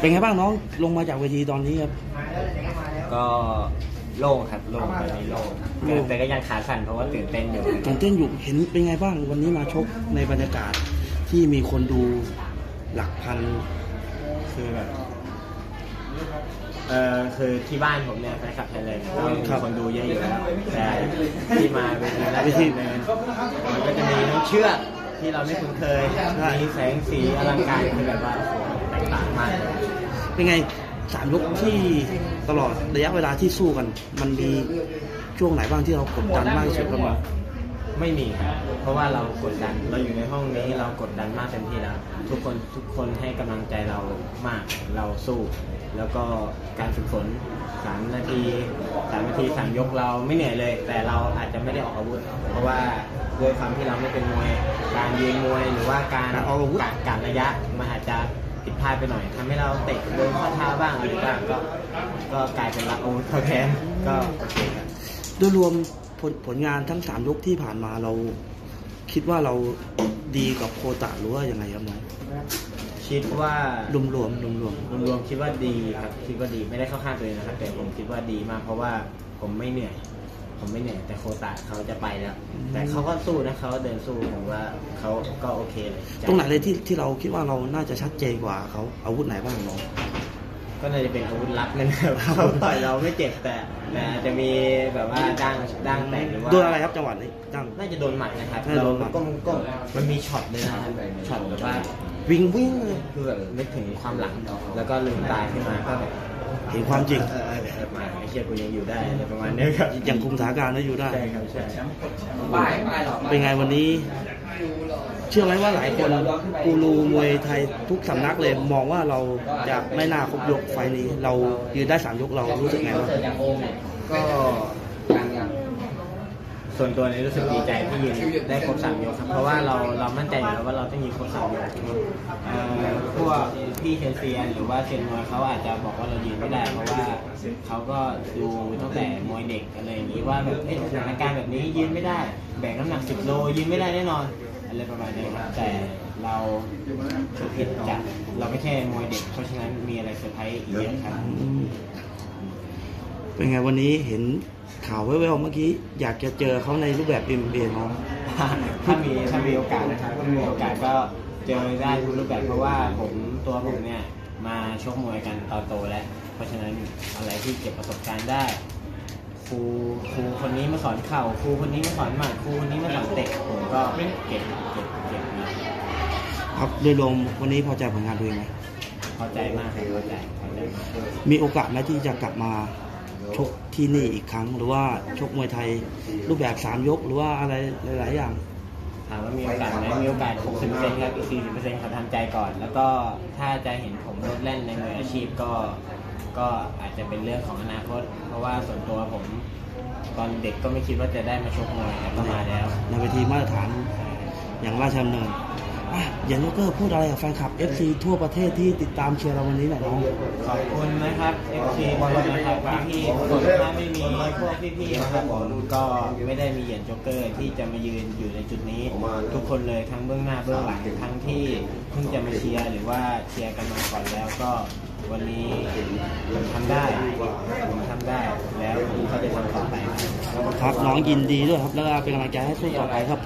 เป็นไงบ้างน้องลงมาจากเวทีตอนนี้ครับก็โล่งครับโล่งตอนนี้โล่งโล่งแต่ก็ยังขาสั่นเพราะว่าตื่นเต้นอยู่ตื่นเต้นอยู่เห็นเป็นไงบ้างวันนี้มาชกในบรรยากาศที่มีคนดูหลักพันคือแบบเออคือที่บ้านผมเนี่ยแฟนคลับไทยแลนด์ก็มีคนดูเยอะอยู่แล้วแต่ที่มาเวทีแรกที่เดินมันก็จะมีทั้งเชือกที่เราไม่คุ้นเคยมีแสงสีอลังการคือแบบว่า เป็นไงสามยกที่ตลอดระยะเวลาที่สู้กัน มันมีช่วงไหนบ้างที่เรากดดันมากที่สุดครับน้องไม่มีครับ เพราะว่าเรากดดัน เราอยู่ในห้องนี้เรากดดันมากเต็มที่แล้ว ทุกคนทุกคนให้กำลังใจเรามาก เราสู้ แล้วก็การฝึกฝนสามนาทีสามนาทีสามยกเราไม่เหนื่อยเลย แต่เราอาจจะไม่ได้ออกอาวุธ เพราะว่าด้วยความที่เราไม่เป็นมวย การยืนมวยหรือว่าการการออกอาวุธการการระยะมันอาจจะผิด พลาดไปหน่อยทำให้เราเตะโดนข้อเท้าบ้างอะไรบ้างก็ก็กลายเป็นละโอ้เขาแทนก็โอเคครับโดยรวมผลผลงานทั้งสามยกที่ผ่านมาเรา คิดว่าเราดีกับโคตะหรือว่ายังไงครับน้องคิดว่ารวมรวมรวมรวมรวมๆคิดว่าดีครับคิดว่าดีไม่ได้เข้าข้างตัวเองนะครับแต่ผมคิดว่าดีมากเพราะว่าผมไม่เหนื่อย ผมไม่เหนื่อยแต่โคตาเขาจะไปแล้ว แต่เขาก็สู้นะเขาเดินสู้ผมว่าเขาก็โอเคเลยตรงไหนเลยที่ที่เราคิดว่าเราน่าจะชัดเจนกว่าเขาอาวุธไหนบ้างน้องก็น่าจะเป็นอาวุธลับนั่นแหละเขาต่อยเราไม่เจ็บแต่แต่อาจจะมีแบบว่าดั้งดั้งแตกหรือว่าโดนอะไรครับจังหวะนี้ตั้งน่าจะโดนหมัดนะครับน่าจะเราโดนหมัดก็ก็มันมีช็อตเลยนะครับช็อตแบบว่าวิ่งวิ่งเลยคือแบบนึกถึงความหลังแล้วก็ลืมตาขึ้นมาก็แบบ เห็นความจริงเออเออเออมาไอ้เชี่ยกูยังอยู่ได้อะไรประมาณนี้ครับยังคุมสถานการณ์ได้อยู่ได้ใช่ครับใช่เป็นไงวันนี้ เชื่อไหมว่าหลายคนกูรูมวยไทยทุกสำนักเลยมองว่าเราจะไม่น่าครบยกไฟนี้ เรายืนได้สามยกเรารู้สึกไงบ้างก็ ส่วนตัวนี้รู้สึกดีใจที่ยืนได้ครบสามยกครับเพราะว่าเราเรามั่นใจอยู่แล้วว่าเราต้องยืนครบสามยกพวกพี่เชนเซียนหรือว่าเชนมวยเขาอาจจะบอกว่าเรายืนไม่ได้เพราะว่าเขาก็ดูตั้งแต่มวยเด็กอะไรอย่างนี้ว่าแบบเอ๊ะสถานการณ์แบบนี้ยืนไม่ได้ แบกน้ำหนักสิบโลยืนไม่ได้แน่นอนอะไรประมาณนี้ครับแต่เราผิดจากเราไม่ใช่มวยเด็กเพราะฉะนั้นมีอะไรเซอร์ไพรส์อีกเยอะครับ เป็นไงวันนี้เห็นข่าวแว่วๆเมื่อกี้อยากจะเจอเขาในรูปแบบเอ็มเน้องถ้ามีถ้ามีโอกาสนะครับถ้ามีโอกาสก็เจอได้ทุกรูปแบบเพราะว่าผมตัวผมเนี่ยมาชกมวยกันตอนโตแล้ว เพราะฉะนั้นอะไรที่เก็บประสบการณ์ได้ครูครูคนนี้มาสอนเข่าครูคนนี้มาสอนหมัดครูคนนี้มาสอนเตะผมก็เก็บเก็บเก็บมาครับโดยรวมวันนี้พอใจผลงานตัวเองไหมพอใจมากครับพอใจพอใจมากมีโอกาสไหมที่จะกลับมา ชกที่นี่อีกครั้งหรือว่าชกมวยไทยรูปแบบสามยกหรือว่าอะไรหลาย ๆ อย่างถามว่ามีโอกาสไหมมีโอกาส 60%ครับอีก40%เขาทำใจก่อน แล้วก็ถ้าจะเห็นผมลดแล่นในมืออาชีพก็ ก็อาจจะเป็นเรื่องของอนาคต เพราะว่าส่วนตัวผมตอนเด็กก็ไม่คิดว่าจะได้มาชกมวยแต่ก็มาแล้ว ในเวทีมาตรฐานอย่างราชดำเนิน อะอย่างนี้ก็พูดอะไรกับแฟนคลับ FC ทั่วประเทศที่ติดตามเชียร์เราวันนี้หน่อยน้องขอบคุณนะครับ FC ทุกคนนะครับพี่ๆคนถ้าไม่มีพวกพี่ๆนะครับผมก็ไม่ได้มีเหรียญโจ๊กเกอร์ที่จะมายืนอยู่ในจุดนี้ ทุกคนเลยทั้งเบื้องหน้าเบื้องหลังทั้งที่เพิ่งจะมาเชียร์หรือว่าเชียร์กันมาก่อนแล้วก็วันนี้ผมทำได้ผมทำได้ แล้วผมก็จะทำต่อไปครับครับน้องยินดีด้วยครับแล้วก็เป็นกำลังใจให้สู้ต่อไปครับ